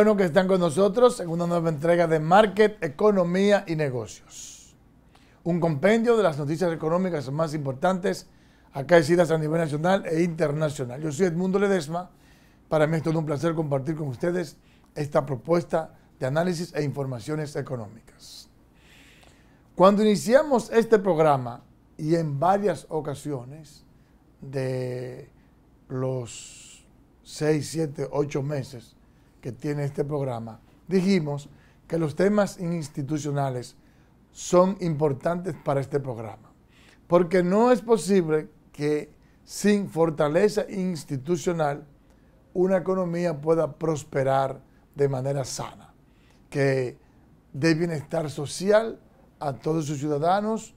bueno que están con nosotros en una nueva entrega de Market, Economía y Negocios. Un compendio de las noticias económicas más importantes acaecidas a nivel nacional e internacional. Yo soy Edmundo Ledesma. Para mí es todo un placer compartir con ustedes esta propuesta de análisis e informaciones económicas. Cuando iniciamos este programa y en varias ocasiones de los 6, 7, 8 meses que tiene este programa, dijimos que los temas institucionales son importantes para este programa, porque no es posible que sin fortaleza institucional una economía pueda prosperar de manera sana, que dé bienestar social a todos sus ciudadanos,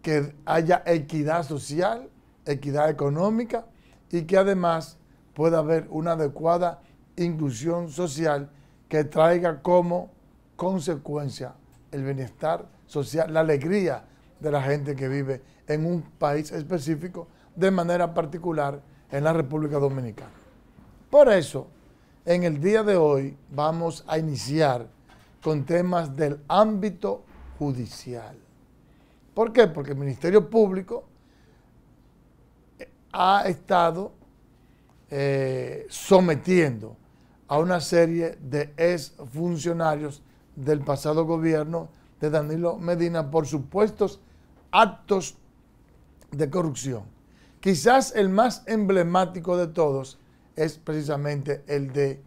que haya equidad social, equidad económica y que además pueda haber una adecuada inclusión social que traiga como consecuencia el bienestar social, la alegría de la gente que vive en un país específico, de manera particular en la República Dominicana. Por eso, en el día de hoy vamos a iniciar con temas del ámbito judicial. ¿Por qué? Porque el Ministerio Público ha estado eh, sometiendo a una serie de exfuncionarios del pasado gobierno de Danilo Medina por supuestos actos de corrupción. Quizás el más emblemático de todos es precisamente el de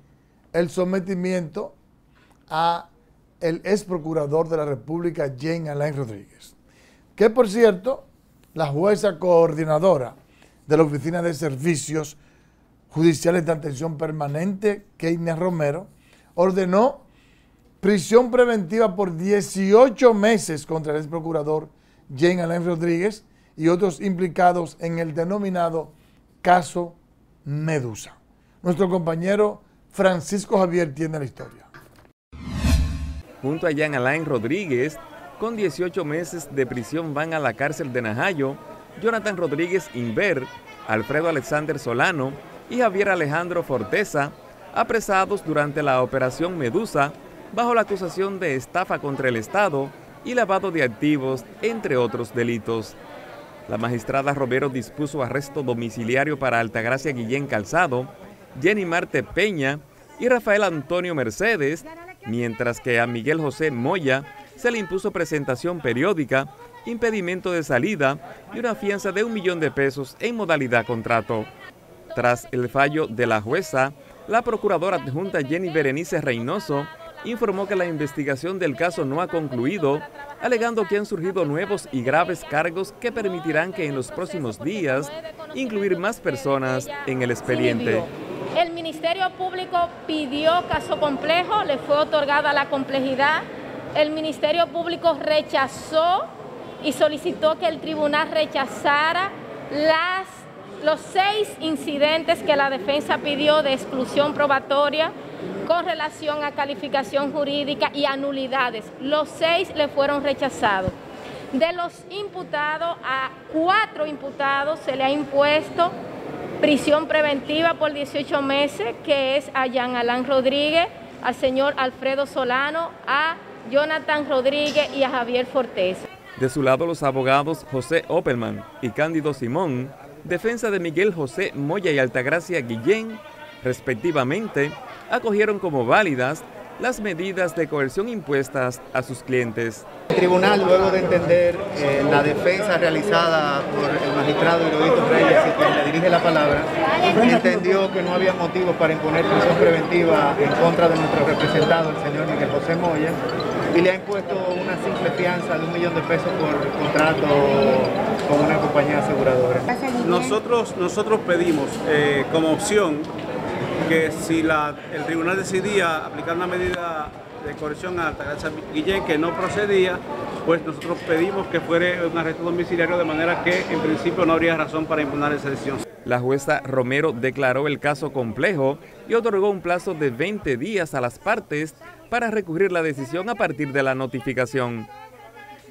el sometimiento a el ex procurador de la República, Jane Alain Rodríguez, que por cierto, la jueza coordinadora de la Oficina de Servicios Judiciales de Atención Permanente, Keina Romero, ordenó prisión preventiva por 18 meses contra el ex procurador Jane Alain Rodríguez y otros implicados en el denominado caso Medusa. Nuestro compañero Francisco Javier tiene la historia. Junto a Jean Alain Rodríguez, con 18 meses de prisión van a la cárcel de Najayo, Jonathan Rodríguez Inver, Alfredo Alexander Solano y Javier Alejandro Forteza, apresados durante la operación Medusa bajo la acusación de estafa contra el Estado y lavado de activos, entre otros delitos. La magistrada Romero dispuso arresto domiciliario para Altagracia Guillén Calzado, Jenny Marte Peña y Rafael Antonio Mercedes, mientras que a Miguel José Moya se le impuso presentación periódica, impedimento de salida y una fianza de un millón de pesos en modalidad contrato. Tras el fallo de la jueza, la procuradora adjunta Jenny Berenice Reynoso informó que la investigación del caso no ha concluido, alegando que han surgido nuevos y graves cargos que permitirán que en los próximos días incluir más personas en el expediente. El Ministerio Público pidió caso complejo, le fue otorgada la complejidad. El Ministerio Público rechazó y solicitó que el tribunal rechazara las, los seis incidentes que la defensa pidió de exclusión probatoria con relación a calificación jurídica y anulidades. Los seis le fueron rechazados. De los imputados, a cuatro imputados se le ha impuesto prisión preventiva por 18 meses, que es a Jean Alain Rodríguez, al señor Alfredo Solano, a Jonathan Rodríguez y a Javier Fortés. De su lado, los abogados José Opelman y Cándido Simón, defensa de Miguel José Moya y Altagracia Guillén, respectivamente, acogieron como válidas las medidas de coerción impuestas a sus clientes. El tribunal, luego de entender eh, la defensa realizada por el magistrado Hirohito Reyes, y quien le dirige la palabra, entendió que no había motivos para imponer prisión preventiva en contra de nuestro representado, el señor Miguel José Moya, y le ha impuesto una simple fianza de un millón de pesos por contrato con una compañía aseguradora. Nosotros, nosotros pedimos eh, como opción que si el tribunal decidía aplicar una medida de corrección a Altagracia Guillén que no procedía, pues nosotros pedimos que fuera un arresto domiciliario de manera que en principio no habría razón para imponer esa decisión. La jueza Romero declaró el caso complejo y otorgó un plazo de 20 días a las partes para recurrir la decisión a partir de la notificación.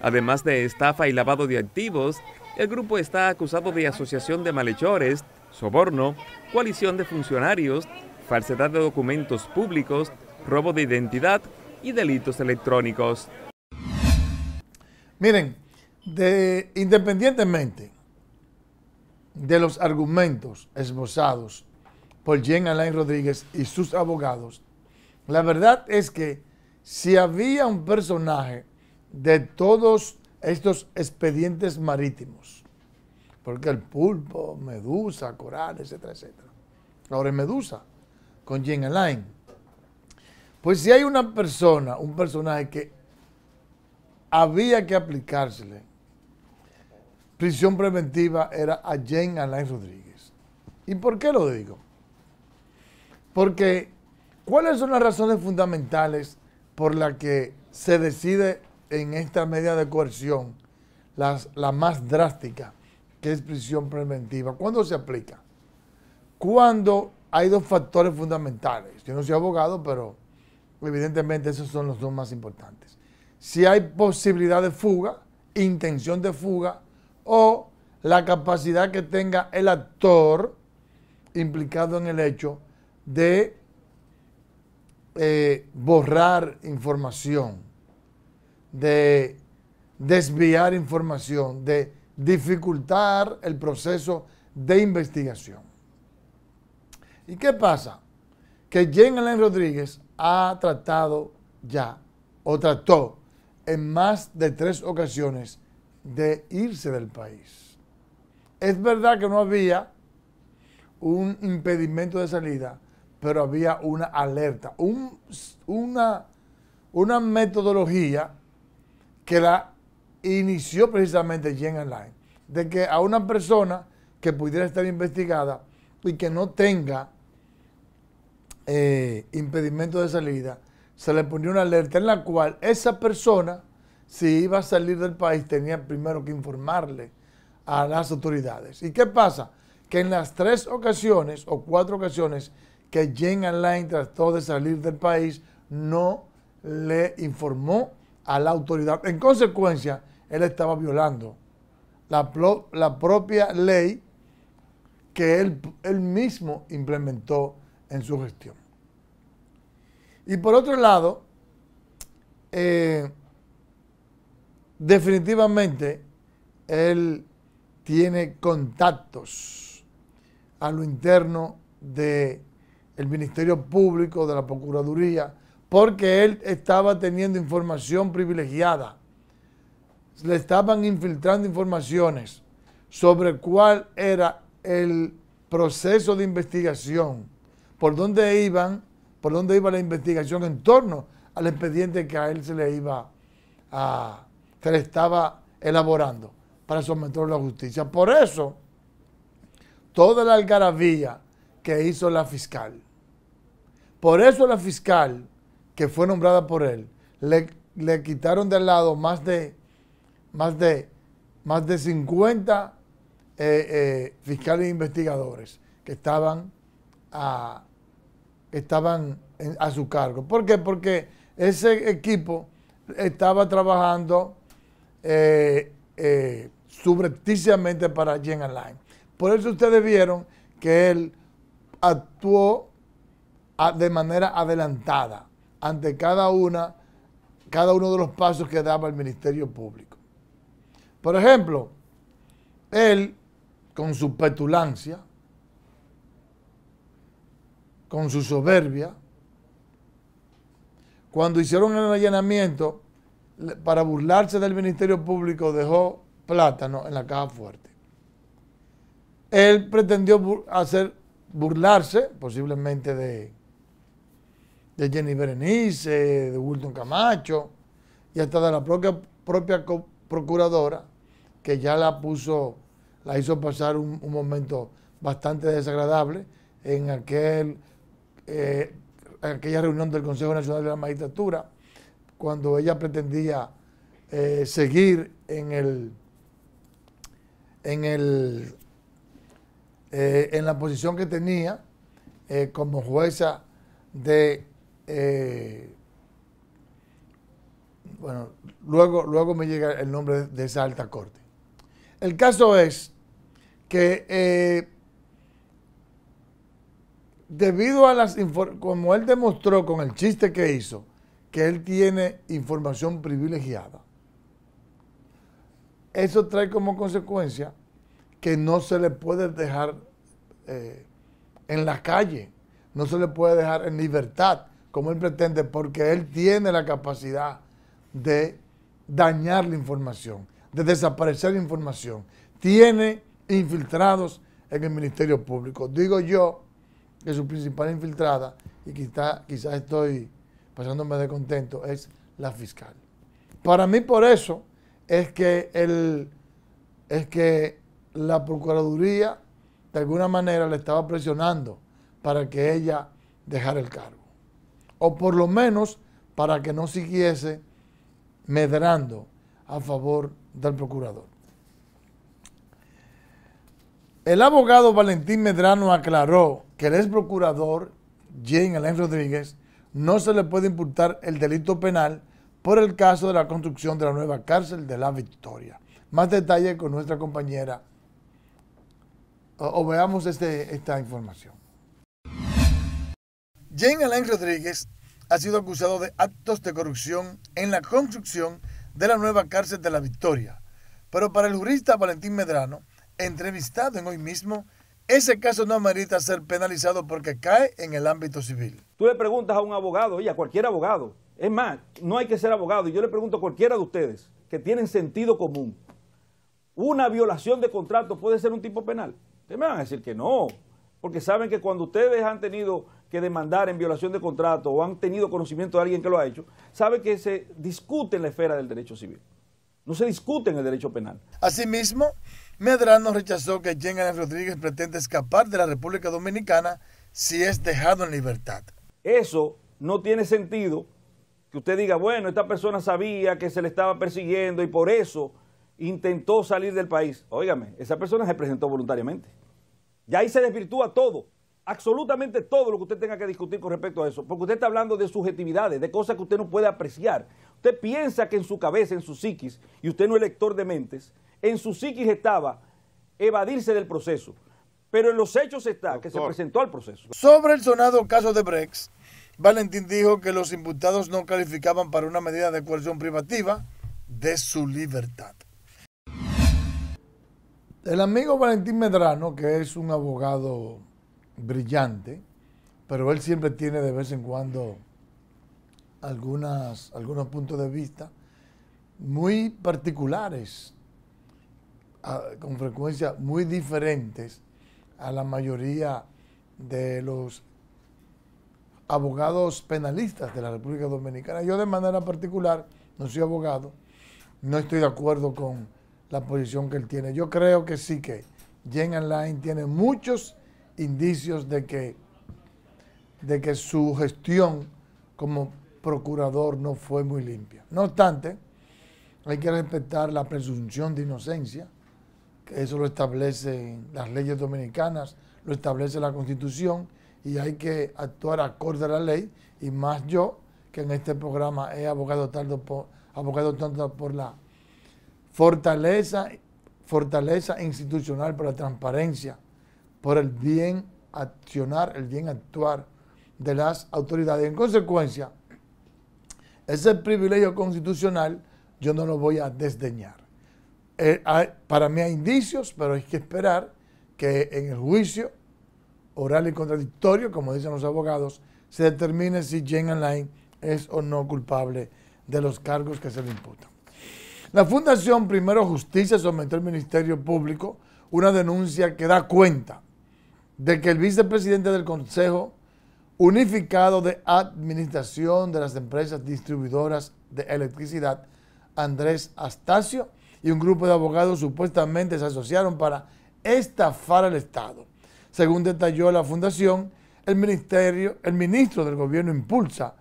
Además de estafa y lavado de activos, el grupo está acusado de asociación de malhechores, soborno, coalición de funcionarios, falsedad de documentos públicos, robo de identidad y delitos electrónicos. Miren, de, independientemente de los argumentos esbozados por Jean Alain Rodríguez y sus abogados, la verdad es que si había un personaje de todos estos expedientes marítimos, porque el pulpo, medusa, coral, etcétera, etcétera, ahora es medusa, con Jean Alain, pues si hay una persona, un personaje que había que aplicársele prisión preventiva era a Jane Alain Rodríguez. ¿Y por qué lo digo? Porque, ¿cuáles son las razones fundamentales por las que se decide en esta medida de coerción, la más drástica, que es prisión preventiva? ¿Cuándo se aplica? Cuando hay dos factores fundamentales. Yo no soy abogado, pero evidentemente esos son los dos más importantes. Si hay posibilidad de fuga, intención de fuga o la capacidad que tenga el actor implicado en el hecho de eh, borrar información, de desviar información, de dificultar el proceso de investigación. ¿Y qué pasa? Que Jean Alain Rodríguez ha tratado ya, o trató en más de tres ocasiones, de irse del país. Es verdad que no había un impedimento de salida, pero había una alerta, una, una metodología que la inició precisamente Jean Alain, de que a una persona que pudiera estar investigada y que no tenga eh, impedimento de salida, se le ponía una alerta en la cual esa persona si iba a salir del país, tenía primero que informarle a las autoridades. ¿Y qué pasa? Que en las tres ocasiones o cuatro ocasiones que Jen Alain trató de salir del país, no le informó a la autoridad. En consecuencia, él estaba violando la, la propia ley que él, él, mismo implementó en su gestión. Y por otro lado, eh, definitivamente él tiene contactos a lo interno del Ministerio Público, de la Procuraduría, porque él estaba teniendo información privilegiada. Le estaban infiltrando informaciones sobre cuál era el proceso de investigación, por dónde iban, por dónde iba la investigación en torno al expediente que a él se le iba a se le estaba elaborando para someterlo a la justicia. Por eso, toda la algarabía que hizo la fiscal, por eso la fiscal que fue nombrada por él, le, quitaron de lado más de, más de, más de 50 eh, eh, fiscales e investigadores que estaban a, estaban a su cargo. ¿Por qué? Porque ese equipo estaba trabajando eh, eh, subrepticiamente para Jean Alain. Por eso ustedes vieron que él actuó de manera adelantada ante cada una, cada uno de los pasos que daba el Ministerio Público. Por ejemplo, él, con su petulancia, con su soberbia, cuando hicieron el allanamiento, para burlarse del Ministerio Público dejó plátano en la caja fuerte. Él pretendió hacer burlarse posiblemente de, de Jenny Berenice, de Wilton Camacho y hasta de la propia, propia procuradora que ya la puso, la hizo pasar un, momento bastante desagradable en aquel, eh, aquella reunión del Consejo Nacional de la Magistratura cuando ella pretendía eh, seguir en el en el eh, en la posición que tenía como jueza de bueno luego luego me llega el nombre de esa alta corte. El caso es que debido a las como él demostró con el chiste que hizo, que él tiene información privilegiada, eso trae como consecuencia que no se le puede dejar eh, en la calle, no se le puede dejar en libertad, como él pretende, porque él tiene la capacidad de dañar la información, de desaparecer la información. Tiene infiltrados en el Ministerio Público. Digo yo que su principal infiltrada, y quizás estoy pasándome de contento, es la fiscal. Para mí por eso es que, el, es que la Procuraduría de alguna manera le estaba presionando para que ella dejara el cargo. O por lo menos para que no siguiese medrando a favor del procurador. El abogado Valentín Medrano aclaró que el ex procurador, Jane Alain Rodríguez, no se le puede imputar el delito penal por el caso de la construcción de la nueva cárcel de la Victoria. Más detalle con nuestra compañera o, veamos este, esta información. Jane Alain Rodríguez ha sido acusado de actos de corrupción en la construcción de la nueva cárcel de la Victoria. Pero para el jurista Valentín Medrano, entrevistado en hoy mismo, ese caso no amerita ser penalizado porque cae en el ámbito civil. Tú le preguntas a un abogado, y a cualquier abogado, es más, no hay que ser abogado, y yo le pregunto a cualquiera de ustedes que tienen sentido común, ¿una violación de contrato puede ser un tipo penal? Ustedes me van a decir que no, porque saben que cuando ustedes han tenido que demandar en violación de contrato o han tenido conocimiento de alguien que lo ha hecho, saben que se discute en la esfera del derecho civil. No se discute en el derecho penal. Asimismo, Medrano rechazó que Jean Rodríguez pretende escapar de la República Dominicana si es dejado en libertad. Eso no tiene sentido que usted diga, bueno, esta persona sabía que se le estaba persiguiendo y por eso intentó salir del país. Óigame, esa persona se presentó voluntariamente. Y ahí se desvirtúa todo, absolutamente todo lo que usted tenga que discutir con respecto a eso, porque usted está hablando de subjetividades, de cosas que usted no puede apreciar. Usted piensa que en su cabeza, en su psiquis, y usted no es lector de mentes, en su psiquis estaba evadirse del proceso. Pero en los hechos está que se presentó al proceso. Sobre el sonado caso de Brex, Valentín dijo que los imputados no calificaban para una medida de coerción privativa de su libertad. El amigo Valentín Medrano, que es un abogado brillante, pero él siempre tiene de vez en cuando algunas, algunos puntos de vista muy particulares, con frecuencia muy diferentes a la mayoría de los abogados penalistas de la República Dominicana. Yo de manera particular, no soy abogado, no estoy de acuerdo con la posición que él tiene. Yo creo que sí que Jen Line tiene muchos indicios de que, de que su gestión como procurador no fue muy limpia. No obstante, hay que respetar la presunción de inocencia, que eso lo establecen las leyes dominicanas, lo establece la Constitución, y hay que actuar acorde a la ley, y más yo, que en este programa he abogado tanto por, abogado tanto por la fortaleza, fortaleza institucional por la transparencia, por el bien accionar, el bien actuar de las autoridades. En consecuencia, ese privilegio constitucional yo no lo voy a desdeñar. Eh, para mí hay indicios, pero hay que esperar que en el juicio oral y contradictorio, como dicen los abogados, se determine si Jane Line es o no culpable de los cargos que se le imputan. La Fundación Primero Justicia sometió al Ministerio Público una denuncia que da cuenta de que el vicepresidente del Consejo Unificado de Administración de las Empresas Distribuidoras de Electricidad, Andrés Astacio, y un grupo de abogados supuestamente se asociaron para estafar al Estado. Según detalló la fundación, el ministerio, el ministro del gobierno impulsa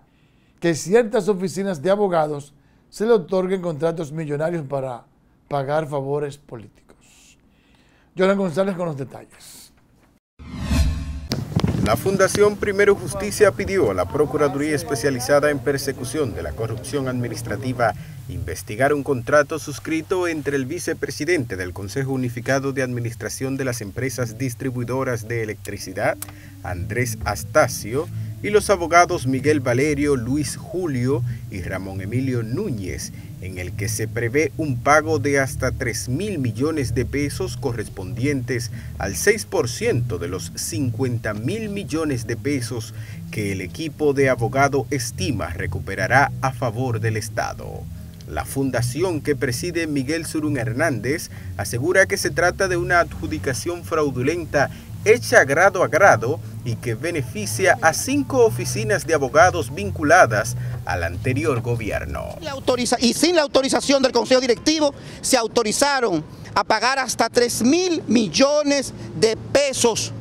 que ciertas oficinas de abogados se le otorguen contratos millonarios para pagar favores políticos. Jonathan González con los detalles. La Fundación Primero Justicia pidió a la Procuraduría Especializada en Persecución de la Corrupción Administrativa investigar un contrato suscrito entre el vicepresidente del Consejo Unificado de Administración de las Empresas Distribuidoras de Electricidad, Andrés Astacio, y los abogados Miguel Valerio, Luis Julio y Ramón Emilio Núñez, en el que se prevé un pago de hasta 3 mil millones de pesos correspondientes al 6% de los 50 mil millones de pesos que el equipo de abogado estima recuperará a favor del Estado. La fundación que preside Miguel Surún Hernández asegura que se trata de una adjudicación fraudulenta hecha grado a grado y que beneficia a cinco oficinas de abogados vinculadas al anterior gobierno. y sin la autorización del Consejo Directivo se autorizaron a pagar hasta 3 mil millones de pesos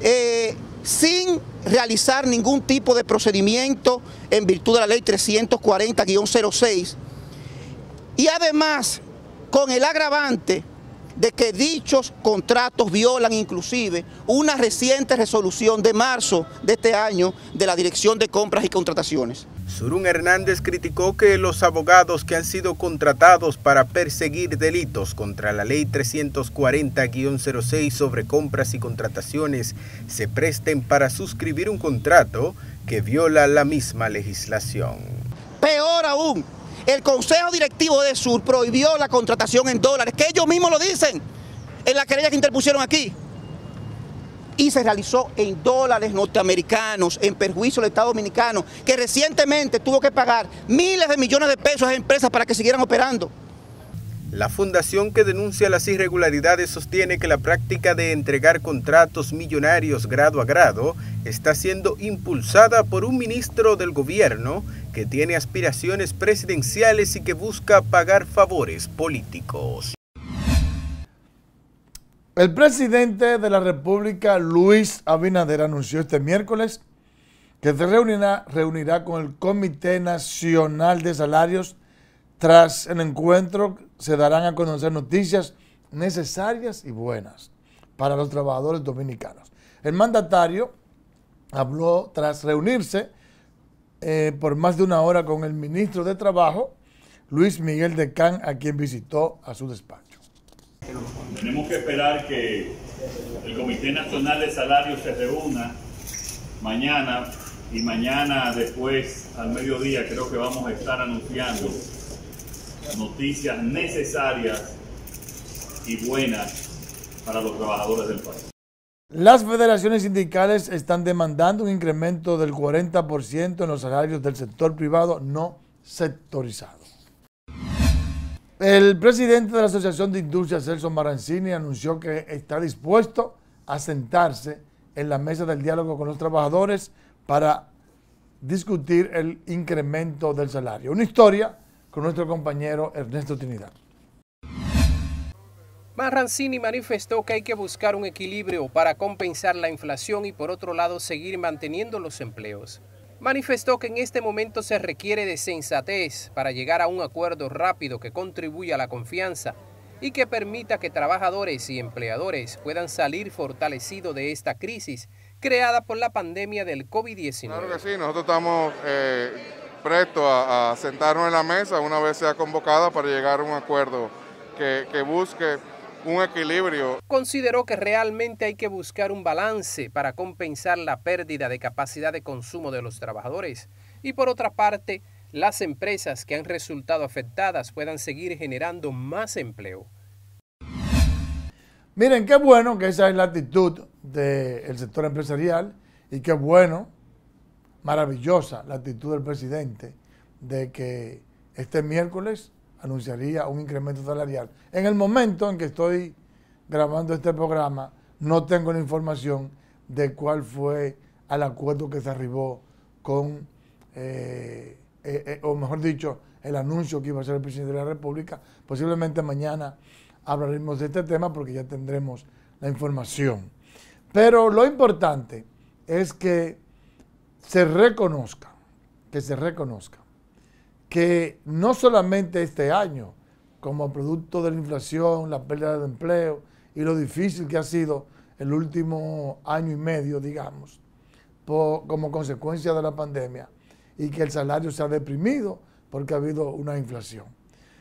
eh, sin realizar ningún tipo de procedimiento en virtud de la ley 340-06 y además con el agravante de que dichos contratos violan inclusive una reciente resolución de marzo de este año de la Dirección de Compras y Contrataciones. Surún Hernández criticó que los abogados que han sido contratados para perseguir delitos contra la ley 340-06 sobre compras y contrataciones se presten para suscribir un contrato que viola la misma legislación. Peor aún, el Consejo Directivo de Sur prohibió la contratación en dólares, que ellos mismos lo dicen en la querella que interpusieron aquí. Y se realizó en dólares norteamericanos, en perjuicio del Estado Dominicano, que recientemente tuvo que pagar miles de millones de pesos a empresas para que siguieran operando. La fundación que denuncia las irregularidades sostiene que la práctica de entregar contratos millonarios grado a grado está siendo impulsada por un ministro del gobierno que tiene aspiraciones presidenciales y que busca pagar favores políticos. El presidente de la República, Luis Abinader, anunció este miércoles que se reunirá, reunirá con el Comité Nacional de Salarios tras el encuentro se darán a conocer noticias necesarias y buenas para los trabajadores dominicanos. El mandatario habló tras reunirse eh, por más de una hora con el ministro de Trabajo, Luis Miguel de Can, a quien visitó a su despacho. Tenemos que esperar que el Comité Nacional de Salarios se reúna mañana y mañana después, al mediodía, creo que vamos a estar anunciando noticias necesarias y buenas para los trabajadores del país. Las federaciones sindicales están demandando un incremento del 40% en los salarios del sector privado no sectorizado. El presidente de la Asociación de Industrias, Celso Marancini, anunció que está dispuesto a sentarse en la mesa del diálogo con los trabajadores para discutir el incremento del salario. Una historia con nuestro compañero Ernesto Trinidad. Marrancini manifestó que hay que buscar un equilibrio para compensar la inflación y por otro lado seguir manteniendo los empleos. Manifestó que en este momento se requiere de sensatez para llegar a un acuerdo rápido que contribuya a la confianza y que permita que trabajadores y empleadores puedan salir fortalecidos de esta crisis creada por la pandemia del COVID-19. Claro que sí, nosotros estamos eh, presto a, sentarnos en la mesa una vez sea convocada para llegar a un acuerdo que, que busque un equilibrio. Consideró que realmente hay que buscar un balance para compensar la pérdida de capacidad de consumo de los trabajadores y por otra parte, las empresas que han resultado afectadas puedan seguir generando más empleo. Miren, qué bueno que esa es la actitud del sector empresarial y qué bueno maravillosa la actitud del presidente de que este miércoles anunciaría un incremento salarial. En el momento en que estoy grabando este programa, no tengo la información de cuál fue el acuerdo que se arribó con, eh, eh, eh, o mejor dicho, el anuncio que iba a hacer el presidente de la República. Posiblemente mañana hablaremos de este tema porque ya tendremos la información. Pero lo importante es que se reconozca, que se reconozca que no solamente este año, como producto de la inflación, la pérdida de empleo y lo difícil que ha sido el último año y medio, digamos, como consecuencia de la pandemia y que el salario se ha deprimido porque ha habido una inflación,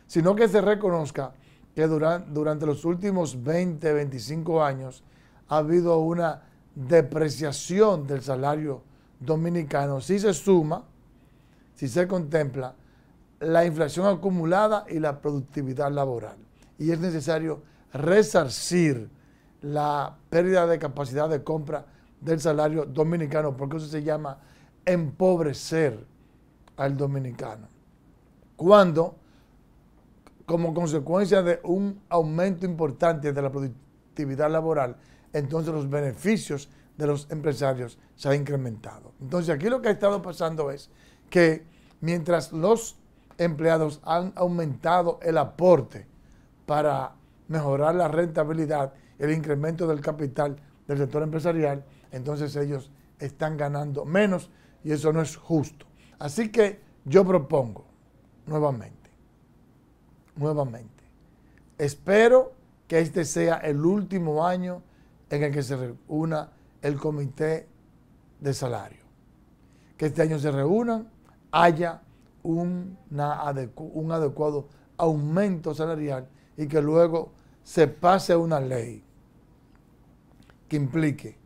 sino que se reconozca que durante, los últimos 20, 25 años ha habido una depreciación del salario dominicano si se suma, si se contempla la inflación acumulada y la productividad laboral. Y es necesario resarcir la pérdida de capacidad de compra del salario dominicano, porque eso se llama empobrecer al dominicano. Cuando, como consecuencia de un aumento importante de la productividad laboral, entonces los beneficios de los empresarios se han incrementado. Entonces aquí lo que ha estado pasando es que mientras los empleados han aumentado el aporte para mejorar la rentabilidad, el incremento del capital del sector empresarial, entonces ellos están ganando menos y eso no es justo. Así que yo propongo nuevamente, nuevamente, espero que este sea el último año en el que se reúna el comité de salario. Que este año se reúnan, haya un adecuado aumento salarial y que luego se pase una ley que implique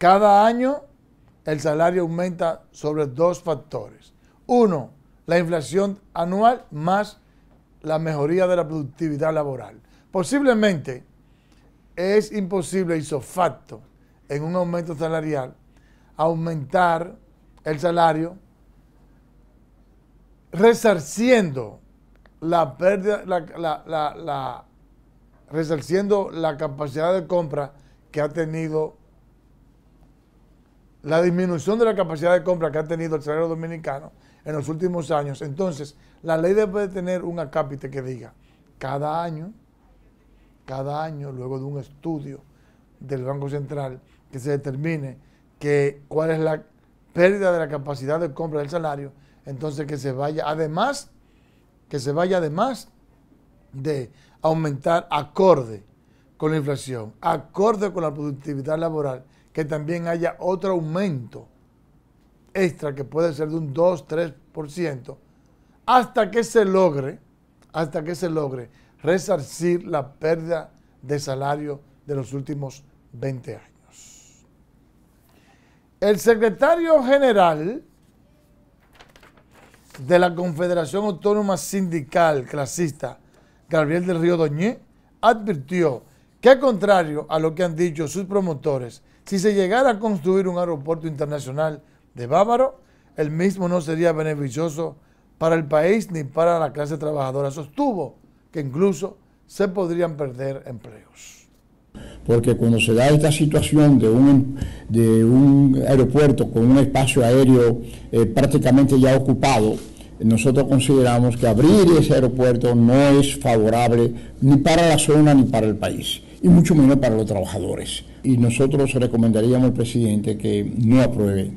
cada año el salario aumenta sobre dos factores. Uno, la inflación anual más la mejoría de la productividad laboral. Posiblemente es imposible, hizo facto, en un aumento salarial, aumentar el salario resarciendo la pérdida, la, resarciendo la capacidad de compra que ha tenido, la disminución de la capacidad de compra que ha tenido el salario dominicano en los últimos años. Entonces, la ley debe tener un acápite que diga, cada año, cada año, luego de un estudio del Banco Central, que se determine que cuál es la pérdida de la capacidad de compra del salario, entonces que se vaya, además, que se vaya además de aumentar acorde con la inflación, acorde con la productividad laboral, que también haya otro aumento extra que puede ser de un 2, 3%, hasta que se logre, hasta que se logre resarcir la pérdida de salario de los últimos 20 años. El secretario general de la Confederación Autónoma Sindical Clasista, Gabriel del Río Doñé, advirtió que, contrario a lo que han dicho sus promotores, si se llegara a construir un aeropuerto internacional de Bávaro, el mismo no sería beneficioso para el país ni para la clase trabajadora. Sostuvo que incluso se podrían perder empleos. Porque cuando se da esta situación de un, de un aeropuerto con un espacio aéreo eh, prácticamente ya ocupado, nosotros consideramos que abrir ese aeropuerto no es favorable ni para la zona ni para el país, y mucho menos para los trabajadores. Y nosotros recomendaríamos al presidente que no apruebe,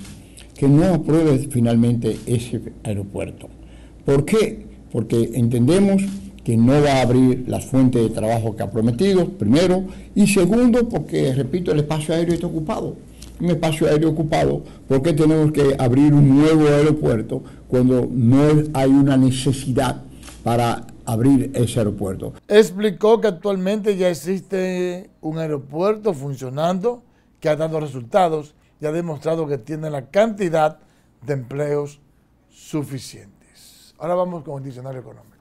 que no apruebe finalmente ese aeropuerto. ¿Por qué? Porque entendemos que no va a abrir las fuentes de trabajo que ha prometido, primero, y segundo, porque, repito, el espacio aéreo está ocupado un espacio aéreo ocupado, ¿por qué tenemos que abrir un nuevo aeropuerto cuando no hay una necesidad para abrir ese aeropuerto? Explicó que actualmente ya existe un aeropuerto funcionando que ha dado resultados y ha demostrado que tiene la cantidad de empleos suficientes. Ahora vamos con el diccionario económico.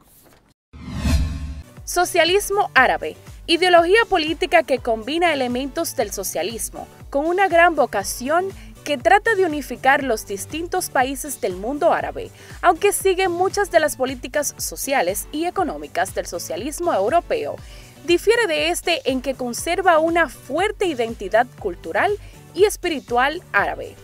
Socialismo árabe, ideología política que combina elementos del socialismo con una gran vocación que trata de unificar los distintos países del mundo árabe, aunque sigue muchas de las políticas sociales y económicas del socialismo europeo. Difiere de este en que conserva una fuerte identidad cultural y espiritual árabe.